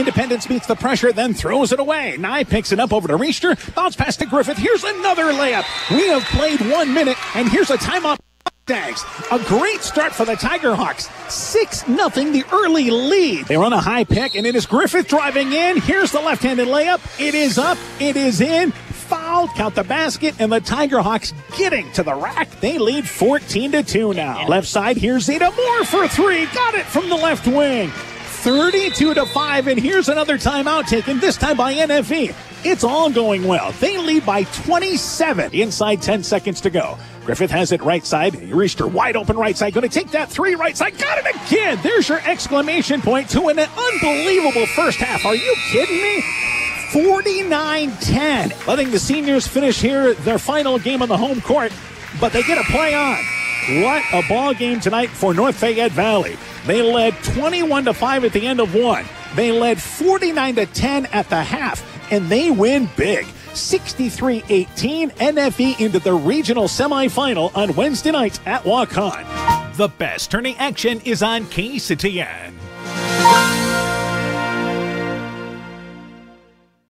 Independence beats the pressure, then throws it away. Nye picks it up over to Reister. Bounce pass to Griffith. Here's another layup. We have played one minute, and here's a timeout. Dags. A great start for the Tiger Hawks. 6 nothing, the early lead. They run a high pick, and it is Griffith driving in. Here's the left handed layup. It is up. It is in. Fouled. Count the basket, and the Tiger Hawks getting to the rack. They lead 14 to 2 now. Left side, here's Zeta Moore for three. Got it from the left wing. 32 to 5, and here's another timeout taken, this time by NFV. It's all going well. They lead by 27 inside 10 seconds to go. Griffith has it right side. Reister wide open right side. Going to take that three right side. Got it again. There's your exclamation point to an unbelievable first half. Are you kidding me? 49 10. Letting the seniors finish here their final game on the home court, but they get a play on. What a ball game tonight for North Fayette Valley. They led 21 to 5 at the end of one. They led 49 to 10 at the half, and they win big. 63 18 NFV into the regional semifinal on Wednesday night at Waukon. The best turning action is on KCTN.